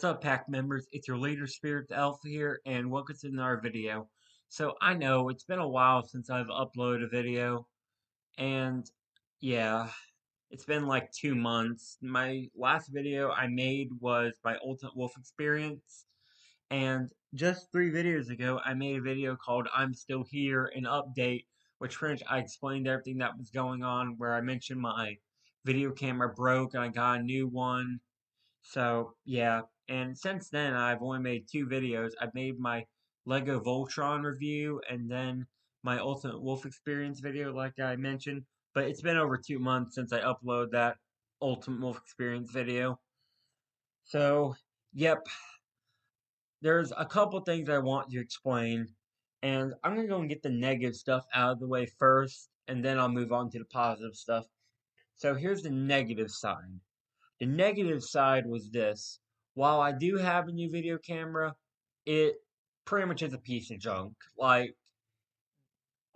What's up, pack members? It's your leader, Spirit Alpha here, and welcome to another video. So, I know it's been a while since I've uploaded a video, and yeah, it's been like two months. My last video I made was my Ultimate Wolf Experience, and just three videos ago, I made a video called I'm Still Here, an update, which French I explained everything that was going on, where I mentioned my video camera broke and I got a new one. So, yeah, and since then, I've only made two videos. I've made my Lego Voltron review and then my Ultimate Wolf Experience video, like I mentioned. But it's been over two months since I uploaded that Ultimate Wolf Experience video. So, yep. There's a couple things I want to explain. And I'm going to go and get the negative stuff out of the way first. And then I'll move on to the positive stuff. So, here's the negative side. The negative side was this while I do have a new video camera, it pretty much is a piece of junk. Like,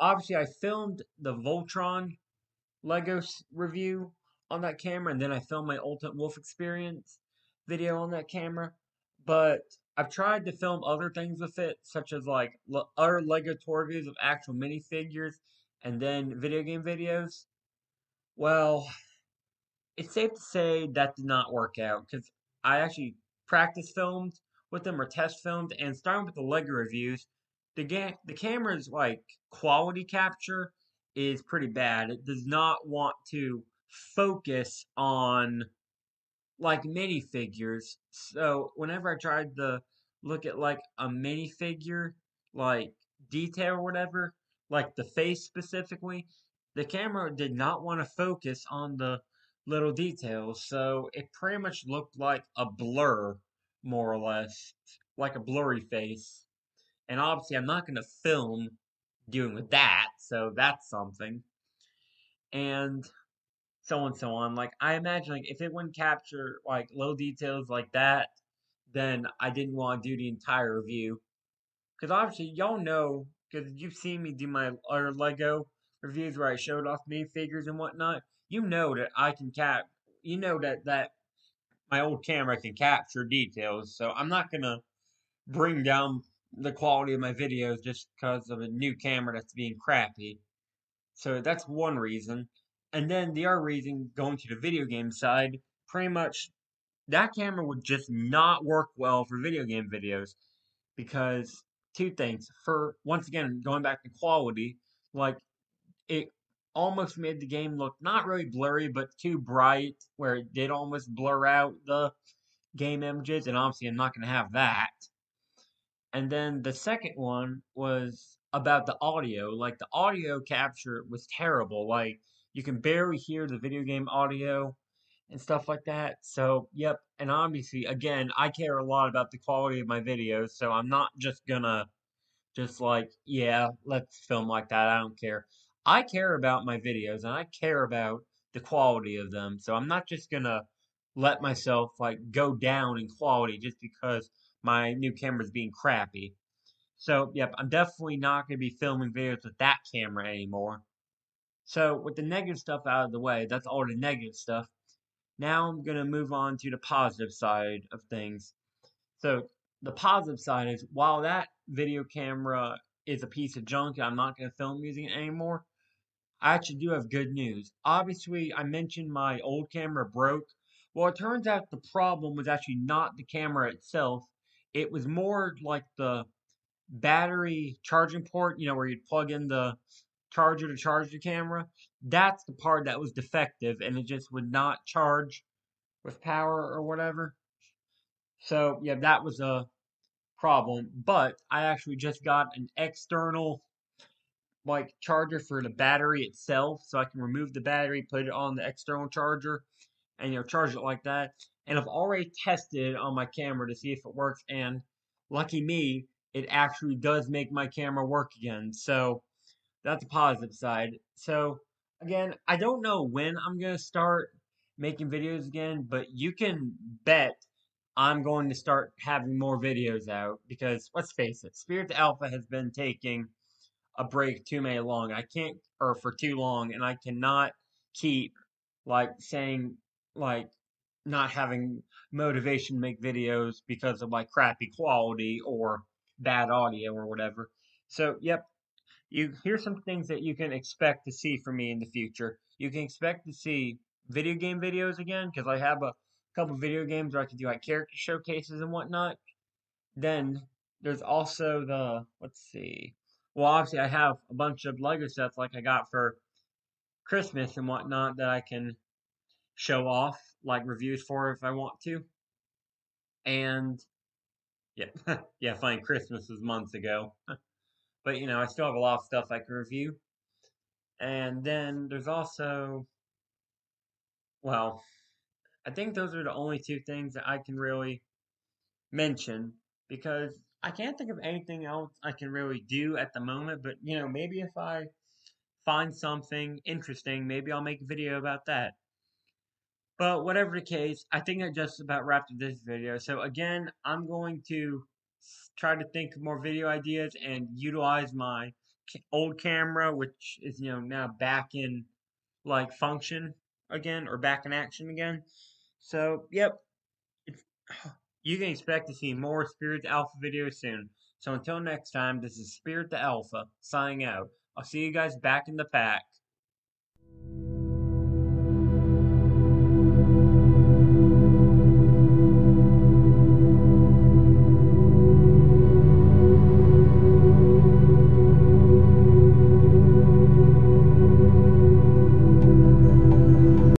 obviously, I filmed the Voltron Lego review on that camera, and then I filmed my Ultimate Wolf Experience video on that camera. But I've tried to film other things with it, such as like other Lego tour reviews of actual minifigures and then video game videos. Well, it's safe to say that did not work out because I actually practice filmed with them or test filmed. And starting with the Lego reviews, the ga- the camera's like quality capture is pretty bad. It does not want to focus on like minifigures. So whenever I tried to look at like a minifigure, like detail or whatever, like the face specifically, the camera did not want to focus on the little details, so it pretty much looked like a blur, more or less, like a blurry face. And obviously, I'm not going to film dealing with that, so that's something. And so on and so on. Like, I imagine, like, if it wouldn't capture, like, low details like that, then I didn't want to do the entire review. Because obviously, y'all know, because you've seen me do my other Lego reviews where I showed off minifigures and whatnot you know that I can cap, you know that that my old camera can capture details. So I'm not gonna bring down the quality of my videos just because of a new camera that's being crappy. So that's one reason. And then the other reason, going to the video game side, pretty much that camera would just not work well for video game videos because two things. For once again, going back to quality, like it almost made the game look not really blurry, but too bright, where it did almost blur out the game images, and obviously I'm not going to have that. And then the second one was about the audio. Like, the audio capture was terrible. Like, you can barely hear the video game audio and stuff like that. So, yep. And obviously, again, I care a lot about the quality of my videos, so I'm not just gonna just like, yeah, let's film like that. I don't care. I care about my videos and I care about the quality of them. So I'm not just gonna let myself like go down in quality just because my new camera is being crappy. So yep, I'm definitely not gonna be filming videos with that camera anymore. So with the negative stuff out of the way, that's all the negative stuff. Now I'm gonna move on to the positive side of things. So the positive side is while that video camera is a piece of junk I'm not gonna film using it anymore, I actually do have good news. Obviously, I mentioned my old camera broke. Well, it turns out the problem was actually not the camera itself. It was more like the battery charging port, you know, where you'd plug in the charger to charge the camera. That's the part that was defective and it just would not charge with power or whatever. So, yeah, that was a problem. But I actually just got an external like charger for the battery itself, so I can remove the battery, put it on the external charger, and you know charge it like that. And I've already tested it on my camera to see if it works, and lucky me, it actually does make my camera work again. So that's a positive side. So again, I don't know when I'm gonna start making videos again, but you can bet I'm going to start having more videos out because let's face it, Spirit Alpha has been taking a break too many long. I can't, or for too long, and I cannot keep like saying like not having motivation to make videos because of like crappy quality or bad audio or whatever. So, yep, you here's some things that you can expect to see from me in the future. You can expect to see video game videos again because I have a couple video games where I can do like character showcases and whatnot. Then there's also the let's see. Well, obviously I have a bunch of Lego sets like I got for Christmas and whatnot that I can show off like reviews for if I want to. And yeah, yeah, fine. Christmas was months ago, but you know I still have a lot of stuff I can review. And then there's also, well, I think those are the only two things that I can really mention because I can't think of anything else I can really do at the moment. But you know, maybe if I find something interesting, maybe I'll make a video about that. But whatever the case, I think I just about wrapped up this video. So again, I'm going to try to think of more video ideas and utilize my old camera, which is you know now back in like function again or back in action again. So yep, you can expect to see more Spirit the Alpha videos soon. So until next time, this is Spirit the Alpha signing out. I'll see you guys back in the pack.